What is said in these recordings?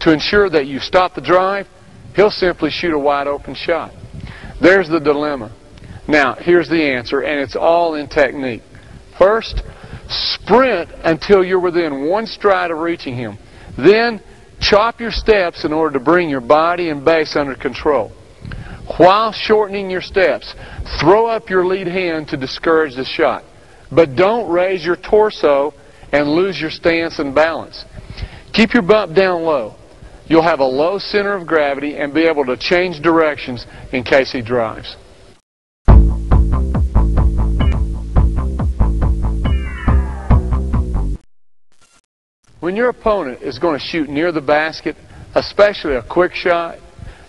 to ensure that you stop the drive, he'll simply shoot a wide open shot. There's the dilemma. Now, here's the answer, and it's all in technique. First, sprint until you're within one stride of reaching him. Then, chop your steps in order to bring your body and base under control. While shortening your steps, throw up your lead hand to discourage the shot. But don't raise your torso and lose your stance and balance. Keep your bump down low. You'll have a low center of gravity and be able to change directions in case he drives. When your opponent is going to shoot near the basket, especially a quick shot,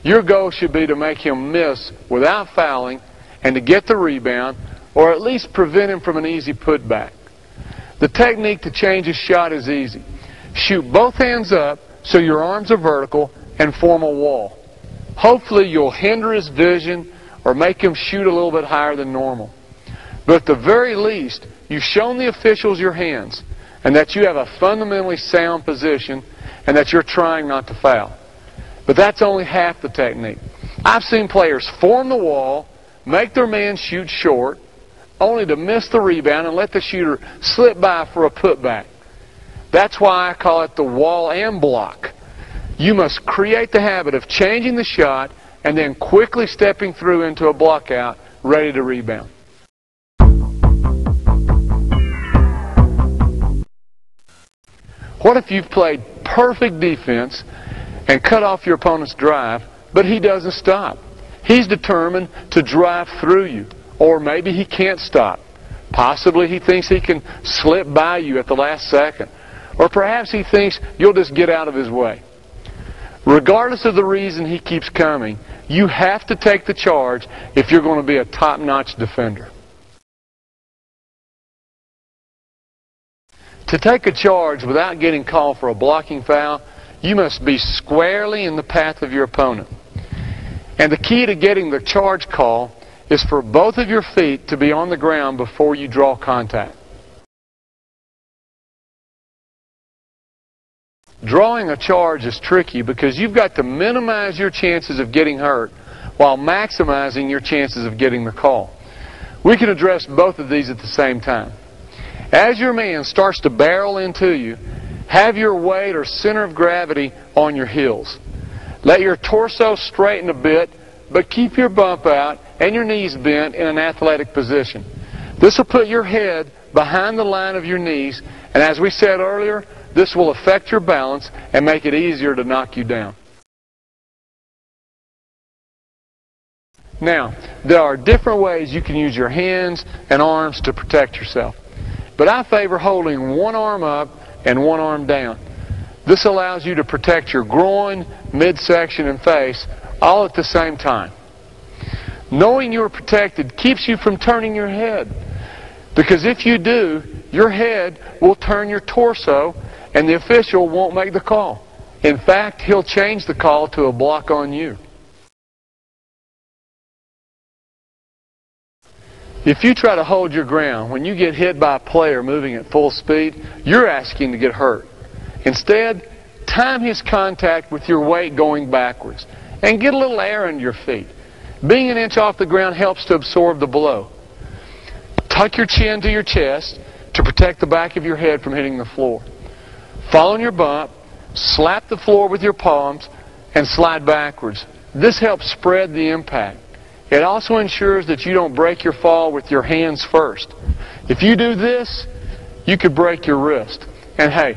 your goal should be to make him miss without fouling and to get the rebound or at least prevent him from an easy putback. The technique to change his shot is easy. Shoot both hands up so your arms are vertical and form a wall. Hopefully you'll hinder his vision or make him shoot a little bit higher than normal. But at the very least, you've shown the officials your hands and that you have a fundamentally sound position and that you're trying not to foul. But that's only half the technique. I've seen players form the wall, make their man shoot short, only to miss the rebound and let the shooter slip by for a putback. That's why I call it the wall and block. You must create the habit of changing the shot and then quickly stepping through into a block out ready to rebound. What if you've played perfect defense and cut off your opponent's drive, but he doesn't stop? He's determined to drive through you, or maybe he can't stop. Possibly he thinks he can slip by you at the last second. Or perhaps he thinks you'll just get out of his way. Regardless of the reason he keeps coming, you have to take the charge if you're going to be a top-notch defender. To take a charge without getting called for a blocking foul, you must be squarely in the path of your opponent. And the key to getting the charge call is for both of your feet to be on the ground before you draw contact. Drawing a charge is tricky because you've got to minimize your chances of getting hurt while maximizing your chances of getting the call. We can address both of these at the same time. As your man starts to barrel into you, have your weight or center of gravity on your heels. Let your torso straighten a bit, but keep your bump out and your knees bent in an athletic position. This will put your head behind the line of your knees, and as we said earlier, this will affect your balance and make it easier to knock you down. Now, there are different ways you can use your hands and arms to protect yourself. But I favor holding one arm up and one arm down. This allows you to protect your groin, midsection, and face all at the same time. Knowing you're protected keeps you from turning your head. Because if you do, your head will turn your torso and the official won't make the call. In fact, he'll change the call to a block on you. If you try to hold your ground when you get hit by a player moving at full speed, you're asking to get hurt. Instead, time his contact with your weight going backwards and get a little air under your feet. Being an inch off the ground helps to absorb the blow. Tuck your chin to your chest to protect the back of your head from hitting the floor. Fall on your bump, slap the floor with your palms, and slide backwards. This helps spread the impact. It also ensures that you don't break your fall with your hands first. If you do this, you could break your wrist. And hey,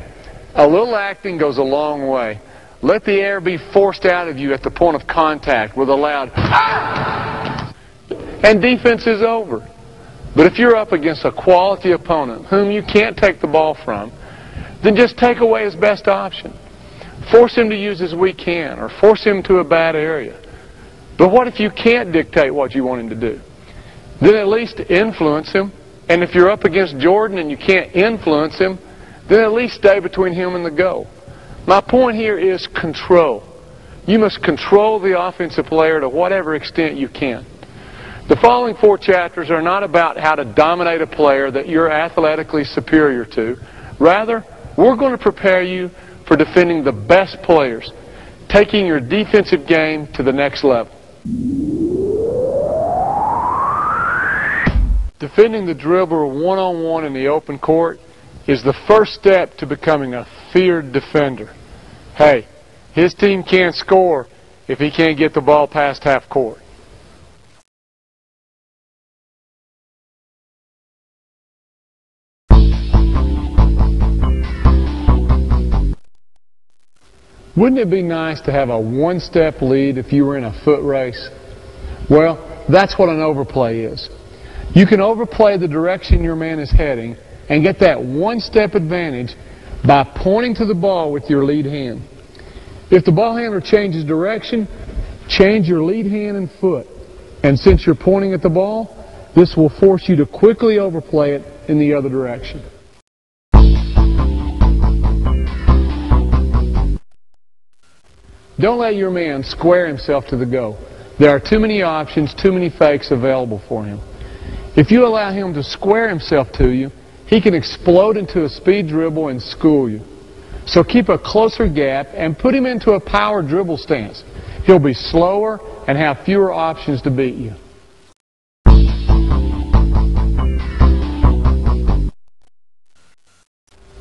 a little acting goes a long way. Let the air be forced out of you at the point of contact with a loud ah! and defense is over. But if you're up against a quality opponent whom you can't take the ball from, then just take away his best option. Force him to use his weak hand or force him to a bad area. But what if you can't dictate what you want him to do? Then at least influence him. And if you're up against Jordan and you can't influence him, then at least stay between him and the goal. My point here is control. You must control the offensive player to whatever extent you can. The following four chapters are not about how to dominate a player that you're athletically superior to. Rather, we're going to prepare you for defending the best players taking your defensive game to the next level. Defending the dribbler one-on-one in the open court is the first step to becoming a feared defender. Hey, his team can't score if he can't get the ball past half court. Wouldn't it be nice to have a one-step lead if you were in a foot race? Well, that's what an overplay is. You can overplay the direction your man is heading and get that one-step advantage by pointing to the ball with your lead hand. If the ball handler changes direction, change your lead hand and foot. And since you're pointing at the ball, this will force you to quickly overplay it in the other direction. Don't let your man square himself to the goal. There are too many options, too many fakes available for him. If you allow him to square himself to you, he can explode into a speed dribble and school you. So keep a closer gap and put him into a power dribble stance. He'll be slower and have fewer options to beat you.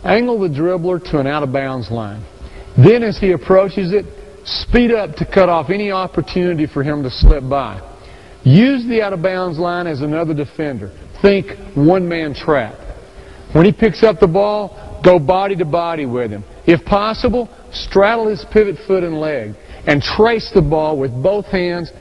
Angle the dribbler to an out-of-bounds line. Then as he approaches it, speed up to cut off any opportunity for him to slip by. Use the out-of-bounds line as another defender. Think one-man trap. When he picks up the ball, go body to body with him. If possible, straddle his pivot foot and leg and trace the ball with both hands